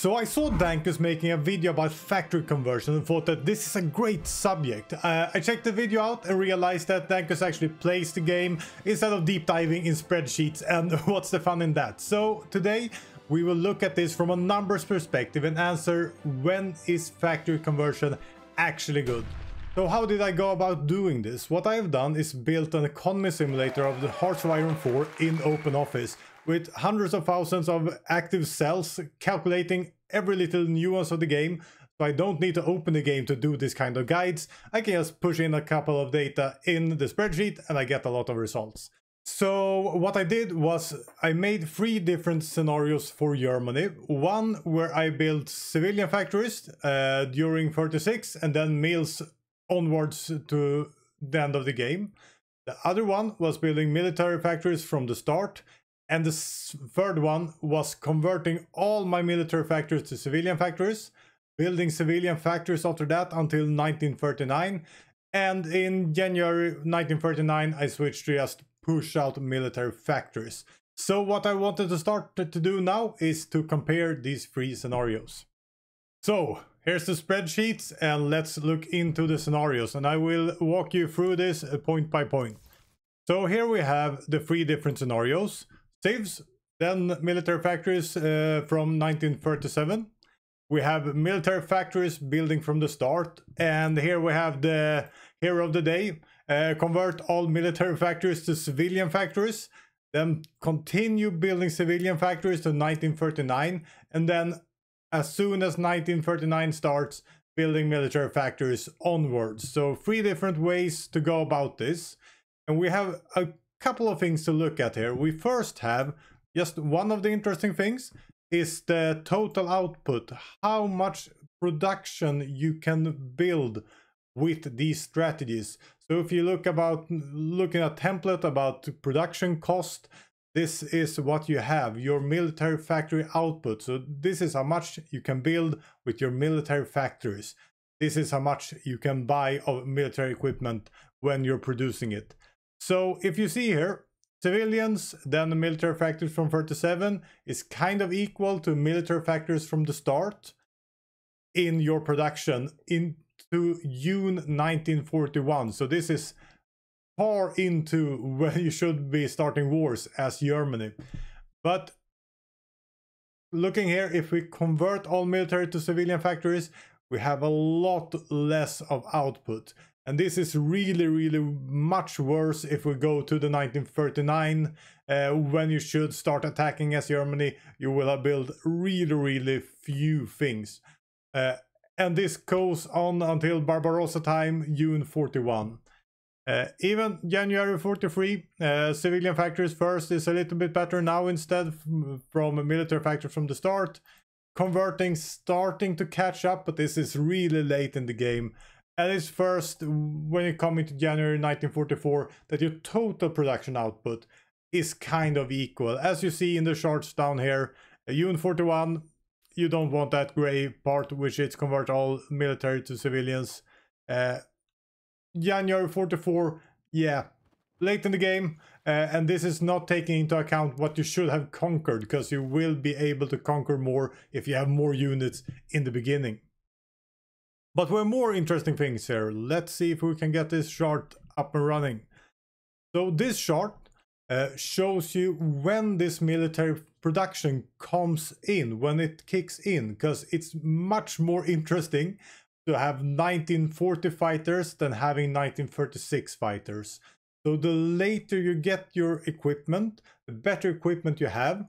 So I saw Dankus making a video about factory conversion and thought that this is a great subject. Uh, I checked the video out and realized that Dankus actually plays the game instead of deep diving in spreadsheets and what's the fun in that. So today we will look at this from a numbers perspective and answer when is factory conversion actually good. So how did I go about doing this? What I have done is built an economy simulator of the Hearts of Iron 4 in OpenOffice with hundreds of thousands of active cells calculating every little nuance of the game. So I don't need to open the game to do this kind of guides. I can just push in a couple of data in the spreadsheet and I get a lot of results. So what I did was I made three different scenarios for Germany. One where I built civilian factories uh, during 36 and then mils onwards to the end of the game. The other one was building military factories from the start and the third one was converting all my military factories to civilian factories, building civilian factories after that until 1939. And in January 1939, I switched to just push out military factories. So what I wanted to start to do now is to compare these three scenarios. So here's the spreadsheets and let's look into the scenarios and I will walk you through this point by point. So here we have the three different scenarios. Civs, then military factories uh, from 1937. We have military factories building from the start. And here we have the hero of the day. Uh, convert all military factories to civilian factories. Then continue building civilian factories to 1939. And then as soon as 1939 starts, building military factories onwards. So three different ways to go about this. And we have a couple of things to look at here. We first have just one of the interesting things is the total output. How much production you can build with these strategies. So if you look about looking at template about production cost, this is what you have, your military factory output. So this is how much you can build with your military factories. This is how much you can buy of military equipment when you're producing it. So if you see here, civilians, then the military factories from 37 is kind of equal to military factories from the start in your production into June 1941. So this is far into when you should be starting wars as Germany. But looking here, if we convert all military to civilian factories, we have a lot less of output. And this is really, really much worse if we go to the 1939, uh, when you should start attacking as Germany, you will have built really, really few things. Uh, and this goes on until Barbarossa time, June 41. Uh, even January 43, uh, civilian factories first is a little bit better now instead from a military factory from the start. Converting starting to catch up, but this is really late in the game. And it's first when you come into January 1944 that your total production output is kind of equal. As you see in the charts down here, June 41, you don't want that gray part, which is convert all military to civilians. Uh, January 44, yeah, late in the game. Uh, and this is not taking into account what you should have conquered, because you will be able to conquer more if you have more units in the beginning. But we're more interesting things here. Let's see if we can get this chart up and running. So this chart uh, shows you when this military production comes in, when it kicks in, because it's much more interesting to have 1940 fighters than having 1936 fighters. So the later you get your equipment, the better equipment you have,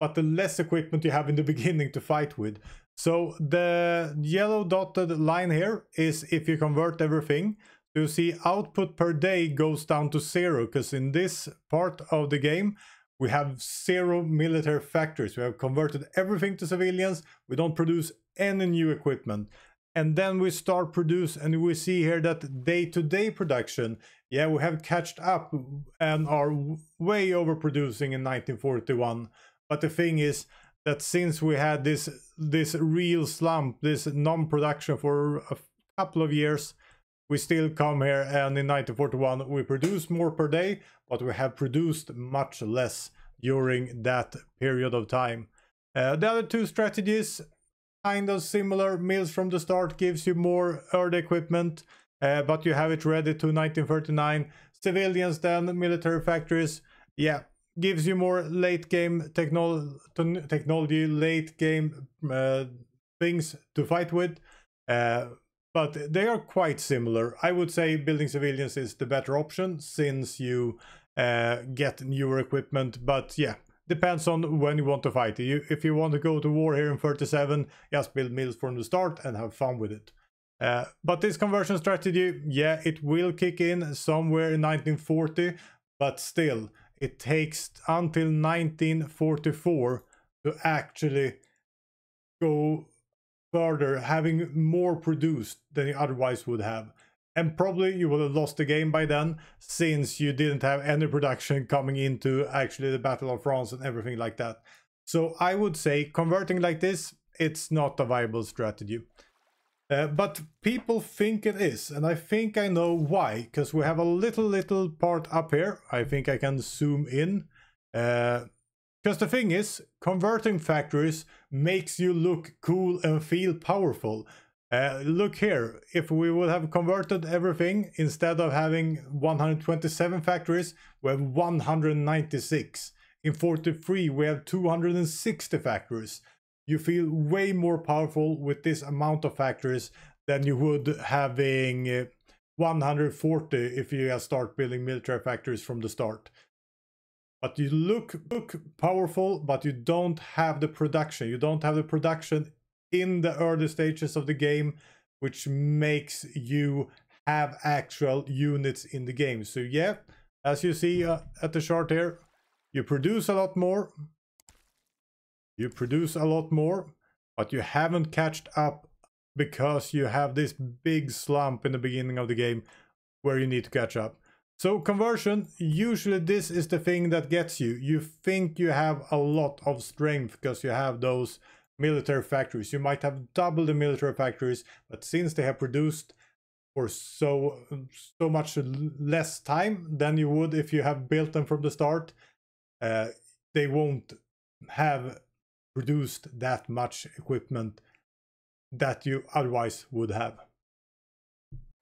but the less equipment you have in the beginning to fight with. So the yellow dotted line here is if you convert everything. You see output per day goes down to zero because in this part of the game we have zero military factories. We have converted everything to civilians. We don't produce any new equipment. And then we start produce and we see here that day-to-day -day production, yeah, we have catched up and are way overproducing in 1941. But the thing is, that since we had this this real slump, this non-production for a couple of years, we still come here and in 1941 we produce more per day, but we have produced much less during that period of time. Uh, the other two strategies, kind of similar. Mils from the start gives you more early equipment, uh, but you have it ready to 1939. Civilians then, military factories, yeah, gives you more late game technol technology, late game uh, things to fight with. Uh, but they are quite similar. I would say building civilians is the better option since you uh, get newer equipment. But yeah, depends on when you want to fight. You, if you want to go to war here in 37, just build mils from the start and have fun with it. Uh, but this conversion strategy, yeah, it will kick in somewhere in 1940, but still, it takes until 1944 to actually go further, having more produced than you otherwise would have. And probably you would have lost the game by then, since you didn't have any production coming into actually the Battle of France and everything like that. So I would say converting like this, it's not a viable strategy. Uh, but people think it is, and I think I know why, because we have a little, little part up here. I think I can zoom in. Because uh, the thing is, converting factories makes you look cool and feel powerful. Uh, look here, if we would have converted everything, instead of having 127 factories, we have 196. In 43, we have 260 factories. You feel way more powerful with this amount of factories than you would having uh, 140 if you start building military factories from the start. But you look, look powerful, but you don't have the production. You don't have the production in the early stages of the game, which makes you have actual units in the game. So yeah, as you see uh, at the chart here, you produce a lot more. You produce a lot more, but you haven't catched up because you have this big slump in the beginning of the game where you need to catch up. So conversion, usually this is the thing that gets you. You think you have a lot of strength because you have those military factories. You might have double the military factories, but since they have produced for so so much less time than you would if you have built them from the start, uh, they won't have produced that much equipment that you otherwise would have.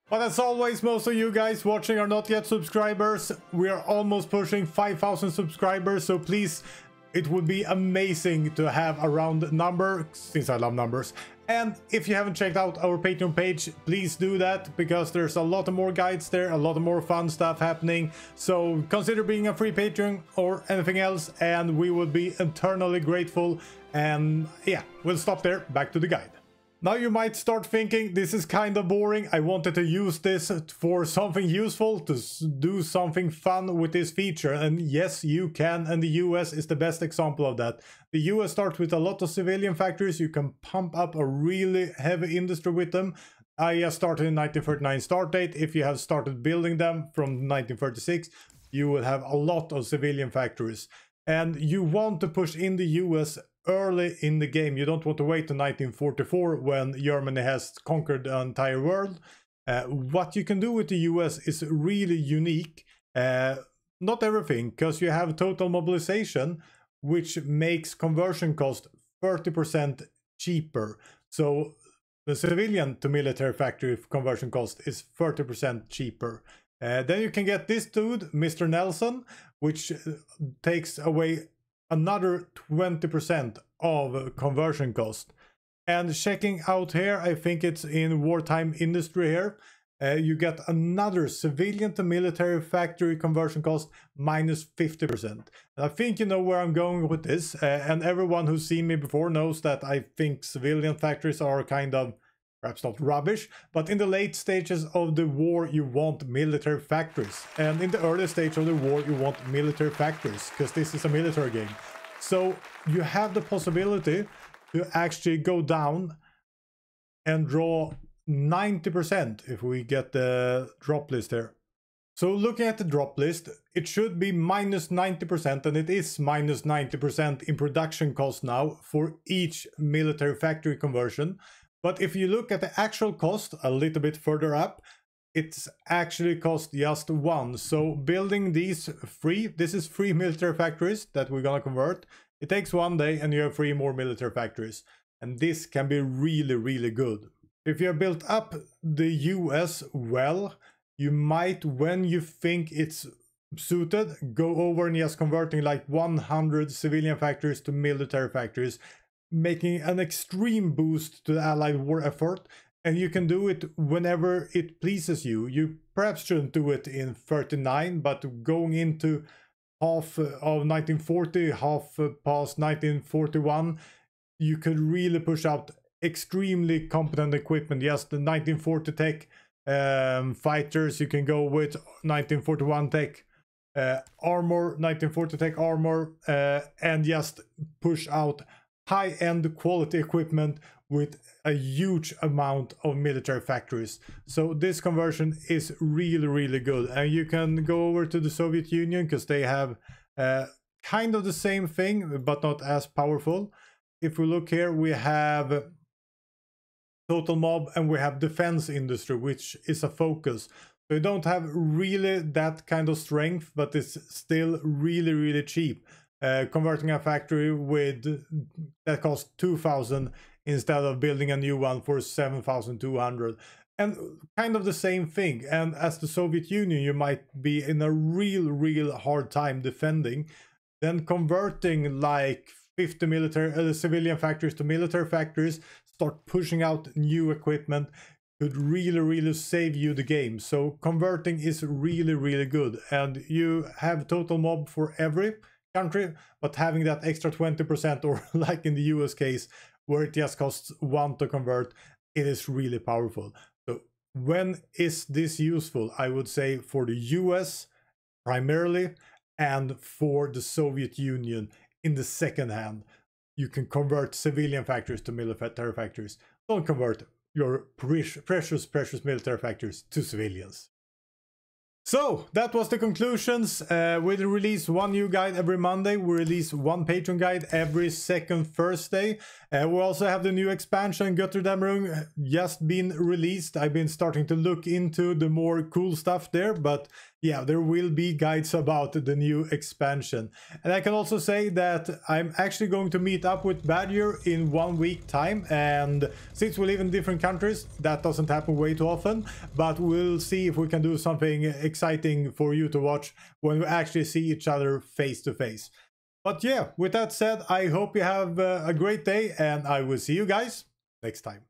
But as always, most of you guys watching are not yet subscribers. We are almost pushing 5,000 subscribers, so please it would be amazing to have a round number, since I love numbers. And if you haven't checked out our Patreon page, please do that, because there's a lot of more guides there, a lot of more fun stuff happening. So consider being a free Patreon or anything else, and we would be eternally grateful. And yeah, we'll stop there, back to the guide. Now you might start thinking this is kind of boring. I wanted to use this for something useful, to do something fun with this feature. And yes, you can. And the US is the best example of that. The US starts with a lot of civilian factories. You can pump up a really heavy industry with them. I started in 1939 start date. If you have started building them from 1936, you will have a lot of civilian factories. And you want to push in the US early in the game. You don't want to wait to 1944 when Germany has conquered the entire world. Uh, what you can do with the US is really unique. Uh, not everything, because you have total mobilization, which makes conversion cost 30% cheaper. So the civilian to military factory conversion cost is 30% cheaper. Uh, then you can get this dude, Mr. Nelson, which uh, takes away another 20% of conversion cost. And checking out here, I think it's in wartime industry here, uh, you get another civilian to military factory conversion cost minus 50%. And I think you know where I'm going with this. Uh, and everyone who's seen me before knows that I think civilian factories are kind of perhaps not rubbish, but in the late stages of the war you want military factories. And in the early stage of the war you want military factories, because this is a military game. So you have the possibility to actually go down and draw 90% if we get the drop list here. So looking at the drop list, it should be minus 90% and it is minus 90% in production cost now for each military factory conversion. But if you look at the actual cost a little bit further up, it's actually cost just one. So building these three, this is three military factories that we're gonna convert. It takes one day and you have three more military factories. And this can be really, really good. If you have built up the US well, you might, when you think it's suited, go over and just converting like 100 civilian factories to military factories, making an extreme boost to the Allied war effort. And you can do it whenever it pleases you. You perhaps shouldn't do it in 39, but going into half of 1940, half past 1941, you could really push out extremely competent equipment. Yes, the 1940 tech um, fighters, you can go with 1941 tech uh, armor, 1940 tech armor, uh, and just push out high-end quality equipment with a huge amount of military factories. So this conversion is really, really good. And you can go over to the Soviet Union because they have uh, kind of the same thing, but not as powerful. If we look here, we have total mob and we have defense industry, which is a focus. You don't have really that kind of strength, but it's still really, really cheap. Uh, converting a factory with that costs 2000 instead of building a new one for 7200 and kind of the same thing. And as the soviet union you might be in a real real hard time defending. Then converting like 50 military uh, civilian factories to military factories start pushing out new equipment could really really save you the game. So converting is really really good. And you have total mob for every country but having that extra 20% or like in the us case where it just costs one to convert, it is really powerful. So when is this useful? I would say for the US primarily and for the Soviet Union in the second hand. You can convert civilian factories to military factories. Don't convert your precious, precious military factories to civilians. So that was the conclusions. Uh, we'll release one new guide every Monday. We release one Patreon guide every second Thursday. Uh, we also have the new expansion Götterdämmerung just been released. I've been starting to look into the more cool stuff there, but yeah, there will be guides about the new expansion. And I can also say that I'm actually going to meet up with Badger in one week time. And since we live in different countries, that doesn't happen way too often. But we'll see if we can do something exciting for you to watch when we actually see each other face to face. But yeah, with that said, I hope you have uh, a great day and I will see you guys next time.